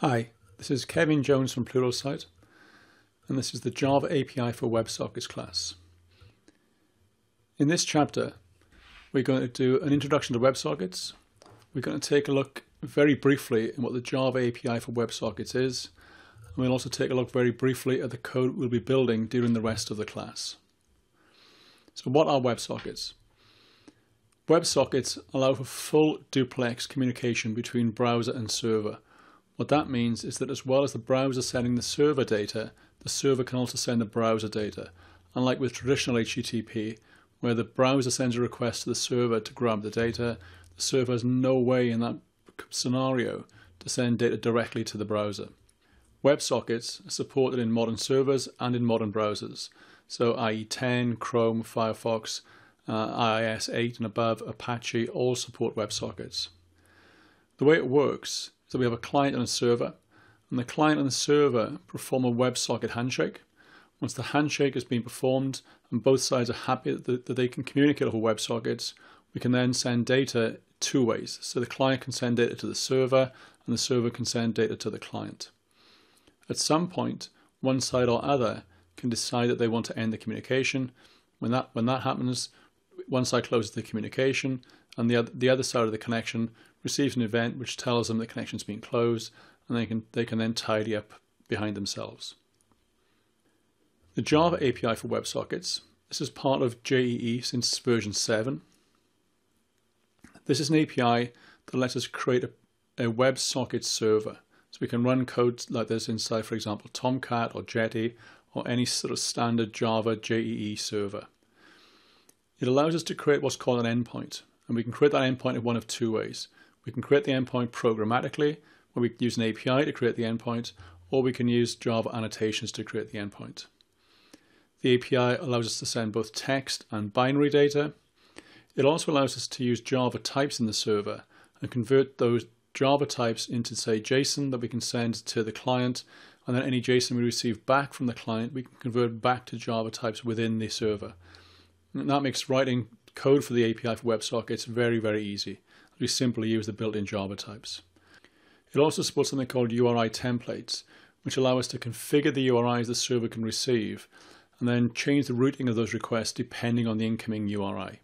Hi, this is Kevin Jones from Pluralsight, and this is the Java API for WebSockets class. In this chapter, we're going to do an introduction to WebSockets. We're going to take a look very briefly at what the Java API for WebSockets is, and we'll also take a look very briefly at the code we'll be building during the rest of the class. So what are WebSockets? WebSockets allow for full duplex communication between browser and server what that means is that as well as the browser sending the server data, the server can also send the browser data. Unlike with traditional HTTP, where the browser sends a request to the server to grab the data, the server has no way in that scenario to send data directly to the browser. WebSockets are supported in modern servers and in modern browsers, so IE 10, Chrome, Firefox, uh, IIS 8 and above, Apache all support WebSockets. The way it works so we have a client and a server, and the client and the server perform a WebSocket handshake. Once the handshake has been performed and both sides are happy that, they can communicate over WebSockets, we can then send data two ways. So the client can send data to the server and the server can send data to the client. At some point, one side or other can decide that they want to end the communication. When that, when that happens, one side closes the communication and the other, the other side of the connection receives an event which tells them the connection's been closed and they can, they can then tidy up behind themselves. The Java API for WebSockets, this is part of JEE since version 7. This is an API that lets us create a, a WebSocket server. So we can run code like this inside, for example, Tomcat or Jetty or any sort of standard Java JEE server. It allows us to create what's called an endpoint. And we can create that endpoint in one of two ways. We can create the endpoint programmatically, where we can use an API to create the endpoint, or we can use Java annotations to create the endpoint. The API allows us to send both text and binary data. It also allows us to use Java types in the server and convert those Java types into, say, JSON that we can send to the client, and then any JSON we receive back from the client, we can convert back to Java types within the server. And that makes writing code for the API for WebSockets very, very easy we simply use the built-in Java types. It also supports something called URI templates, which allow us to configure the URIs the server can receive and then change the routing of those requests depending on the incoming URI.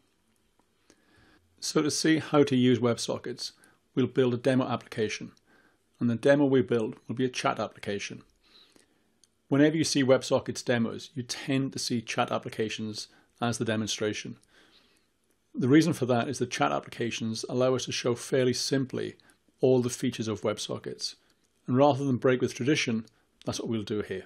So to see how to use WebSockets, we'll build a demo application. And the demo we build will be a chat application. Whenever you see WebSockets demos, you tend to see chat applications as the demonstration. The reason for that is that chat applications allow us to show fairly simply all the features of WebSockets. And rather than break with tradition, that's what we'll do here.